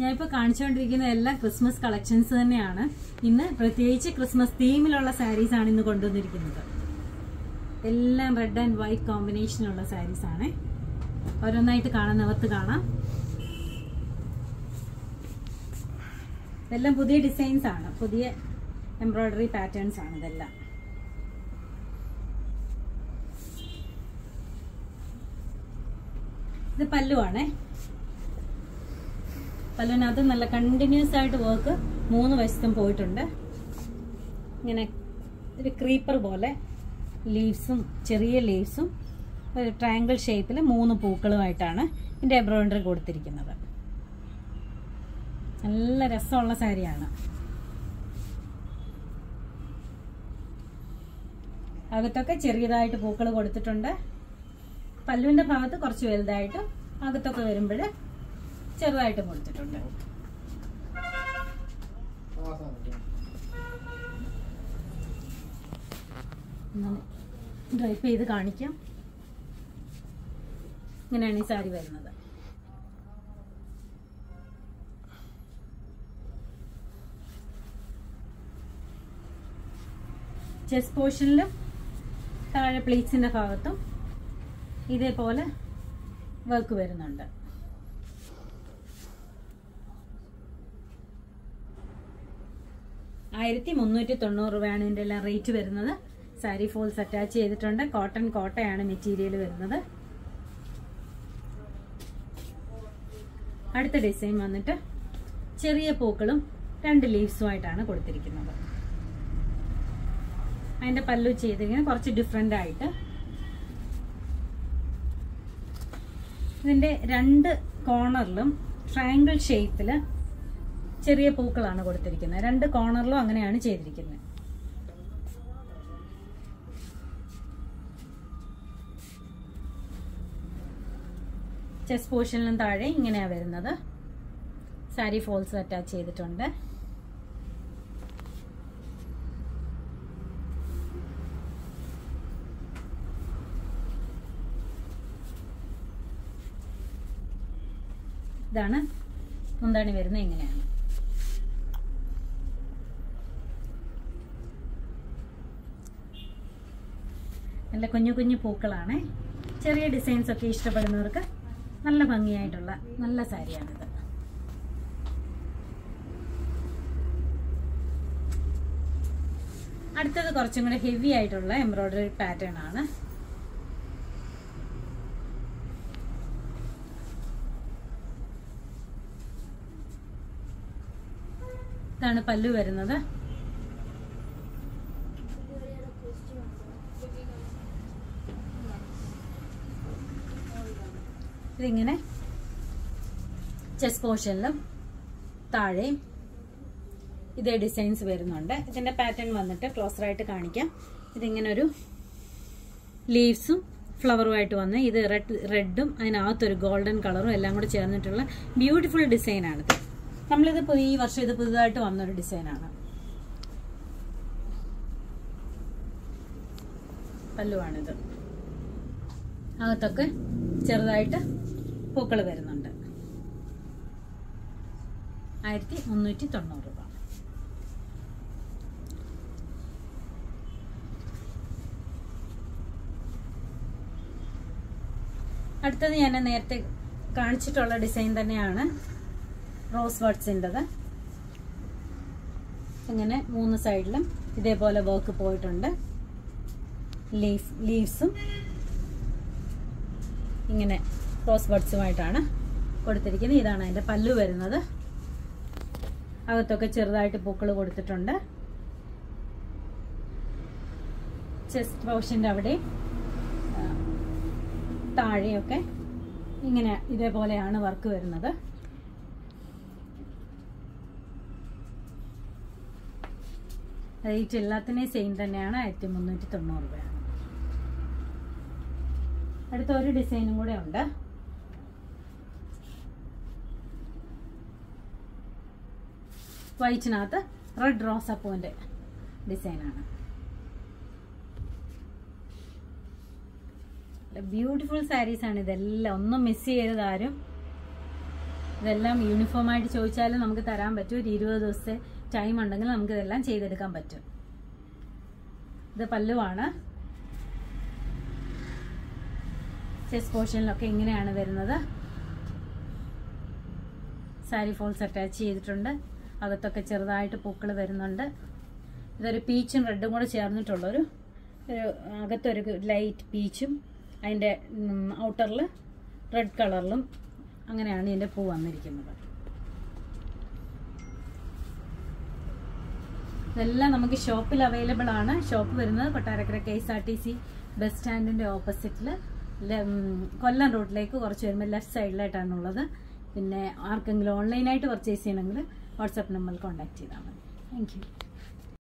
ഞാനിപ്പോൾ കാണിച്ചുകൊണ്ടിരിക്കുന്ന എല്ലാ Christmas collections തന്നെയാണ്. ഇന്ന് പ്രത്യേകിച്ച് ക്രിസ്മസ് തീമിലുള്ള സാരീസ് ആണ് ഇന്ന് കൊണ്ടുവന്നിരിക്കുന്നത്. എല്ലാം റെഡ് ആൻഡ് വൈറ്റ് കോമ്പിനേഷനുള്ള സാരീസ് ആണ്. ഓരോന്നായിട്ട് കാണുന്നവർക്ക് കാണാം. എല്ലാം പുതിയ ഡിസൈൻസ് ആണ്. പുതിയ എംബ്രോയ്ഡറി പാറ്റേൺസ് ആണ് ഇതെല്ലാം. ഇത് പല്ലുവാണേ. പല്ലുവിനകത്ത് നല്ല കണ്ടിന്യൂസ് ആയിട്ട് വർക്ക് മൂന്ന് വശത്തും പോയിട്ടുണ്ട്. ഇങ്ങനെ ഒരു ക്രീപ്പർ പോലെ ലീവ്സും ചെറിയ ലീവ്സും ഒരു ട്രയാങ്കിൾ ഷേപ്പിൽ മൂന്ന് പൂക്കളുമായിട്ടാണ് ഇതിന്റെ എംബ്രോയിഡറി കൊടുത്തിരിക്കുന്നത്. നല്ല രസമുള്ള സാരിയാണ്. അകത്തൊക്കെ ചെറിയതായിട്ട് പൂക്കൾ കൊടുത്തിട്ടുണ്ട്. പല്ലുവിന്റെ ഭാഗത്ത് കുറച്ച് വലുതായിട്ട് അകത്തൊക്കെ വരുമ്പോൾ ചെറുതായിട്ട് കൊടുത്തിട്ടുണ്ട് ഡ്രൈപ്പ് ചെയ്ത് കാണിക്കാം. ഇങ്ങനെയാണ് ഈ സാരി വരുന്നത്. ചെസ് പോർഷനിലും താഴെ പ്ലീറ്റ്സിന്റെ ഭാഗത്തും ഇതേപോലെ വർക്ക് വരുന്നുണ്ട്. ആയിരത്തി മുന്നൂറ്റി തൊണ്ണൂറ് രൂപയാണ് ഇതിന്റെ എല്ലാം റേറ്റ് വരുന്നത്. സാരി ഫോൾസ് അറ്റാച്ച് ചെയ്തിട്ടുണ്ട്. കോട്ടൺ കോട്ടയാണ് മെറ്റീരിയൽ വരുന്നത്. അടുത്ത ഡിസൈൻ വന്നിട്ട് ചെറിയ പൂക്കളും രണ്ട് ലീവ്സുമായിട്ടാണ് കൊടുത്തിരിക്കുന്നത്. അതിന്റെ പല്ലു ചെയ്തിരിക്കുന്നത് കുറച്ച് ഡിഫറെന്റ് ആയിട്ട്. ഇതിന്റെ രണ്ട് കോർണറിലും ട്രയാങ്കിൾ ഷേപ്പിൽ ചെറിയ പൂക്കളാണ് കൊടുത്തിരിക്കുന്നത്. രണ്ട് കോർണറിലും അങ്ങനെയാണ് ചെയ്തിരിക്കുന്നത്. ചെസ് പോർഷനിലും താഴെ ഇങ്ങനെയാണ് വരുന്നത്. സാരി ഫോൾസ് അറ്റാച്ച് ചെയ്തിട്ടുണ്ട്. ഇതാണ് മുന്താണി വരുന്നത് ഇങ്ങനെയാണ്. നല്ല കുഞ്ഞു കുഞ്ഞു പൂക്കളാണ്. ചെറിയ ഡിസൈൻസ് ഒക്കെ ഇഷ്ടപ്പെടുന്നവർക്ക് നല്ല ഭംഗിയായിട്ടുള്ള നല്ല സാരിയാണിത്. അടുത്തത് കുറച്ചും കൂടെ ഹെവി ആയിട്ടുള്ള എംബ്രോയിഡറി പാറ്റേൺ ആണ്. ഇതാണ് പല്ലു വരുന്നത്. ഇതിങ്ങനെ ചെസ് പോർഷനിലും താഴെയും ഇതേ ഡിസൈൻസ് വരുന്നുണ്ട്. ഇതിന്റെ പാറ്റേൺ വന്നിട്ട് ക്ലോസറായിട്ട് കാണിക്കാം. ഇതിങ്ങനെ ഒരു ലീവ്സും ഫ്ലവറുമായിട്ട് വന്ന് ഇത് റെഡ് റെഡും അതിനകത്തൊരു ഗോൾഡൻ കളറും എല്ലാം കൂടെ ചേർന്നിട്ടുള്ള ബ്യൂട്ടിഫുൾ ഡിസൈനാണിത് നമ്മളിത് ഈ വർഷം ഇത് പുതുതായിട്ട് വന്നൊരു ഡിസൈനാണ് പല്ലുവാണിത്. അകത്തൊക്കെ ചെറുതായിട്ട് പൂക്കൾ വരുന്നുണ്ട്. ആയിരത്തി മുന്നൂറ്റി തൊണ്ണൂറ് രൂപ. അടുത്തത് ഞാൻ നേരത്തെ കാണിച്ചിട്ടുള്ള ഡിസൈൻ തന്നെയാണ് റോസ് ബഡ്സിന്റെത്. ഇങ്ങനെ മൂന്ന് സൈഡിലും ഇതേപോലെ വർക്ക് പോയിട്ടുണ്ട്. ലീഫ് ലീവ്സും. ഇങ്ങനെ റോസ് ബഡ്സുമായിട്ടാണ് കൊടുത്തിരിക്കുന്നത്. ഇതാണ് അതിന്റെ പല്ല് വരുന്നത്. അകത്തൊക്കെ ചെറുതായിട്ട് പൂക്കൾ കൊടുത്തിട്ടുണ്ട്. ചെസ്റ്റ് പൗഷിന്റെ അവിടെ താഴെയൊക്കെ ഇങ്ങനെ ഇതേപോലെയാണ് വർക്ക് വരുന്നത്. റേറ്റ് എല്ലാത്തിനെയും സെയിം തന്നെയാണ് ആയിരത്തി മുന്നൂറ്റി തൊണ്ണൂറ് രൂപയാണ്. അടുത്ത ഒരു ഡിസൈനും കൂടെ ഉണ്ട്. വൈറ്റിനകത്ത് റെഡ് റോസപ്പൂവിന്റെ ഡിസൈനാണ് ബ്യൂട്ടിഫുൾ സാരീസ് ആണ് ഇതെല്ലാം. ഒന്നും മിസ് ചെയ്ത് ആരും. ഇതെല്ലാം യൂണിഫോം ആയിട്ട് ചോദിച്ചാലും നമുക്ക് തരാൻ പറ്റും. ഒരു ഇരുപത് ദിവസത്തെ ടൈം ഉണ്ടെങ്കിൽ നമുക്ക് ഇതെല്ലാം ചെയ്തെടുക്കാൻ പറ്റും. ഇത് പല്ലുവാണ്. ചെസ്റ്റ് പോർഷനിലൊക്കെ ഇങ്ങനെയാണ് വരുന്നത്. സാരി ഫോൾസ് അറ്റാച്ച് ചെയ്തിട്ടുണ്ട്. അകത്തൊക്കെ ചെറുതായിട്ട് പൂക്കൾ വരുന്നുണ്ട്. ഇതൊരു പീച്ചും റെഡും കൂടെ ചേർന്നിട്ടുള്ളൊരു ഒരു അകത്തൊരു ലൈറ്റ് പീച്ചും അതിന്റെ ഔട്ടറിൽ റെഡ് കളറിലും അങ്ങനെയാണ് ഇതിന്റെ പൂ വന്നിരിക്കുന്നത്. ഇതെല്ലാം നമുക്ക് ഷോപ്പിൽ അവൈലബിൾ ആണ്. ഷോപ്പ് വരുന്നത് Kottarakkara K S R T C bus സ്റ്റാൻഡിന്റെ ഓപ്പോസിറ്റിൽ കൊല്ലം റോഡിലേക്ക് കുറച്ച് വരുമ്പോൾ ലെഫ്റ്റ് സൈഡിലായിട്ടാണുള്ളത് പിന്നെ ആർക്കെങ്കിലും ഓൺലൈനായിട്ട് പർച്ചേസ് ചെയ്യണമെങ്കിൽ വാട്സാപ്പ് നമ്പറിൽ കോൺടാക്ട് ചെയ്താൽ മതി താങ്ക് യു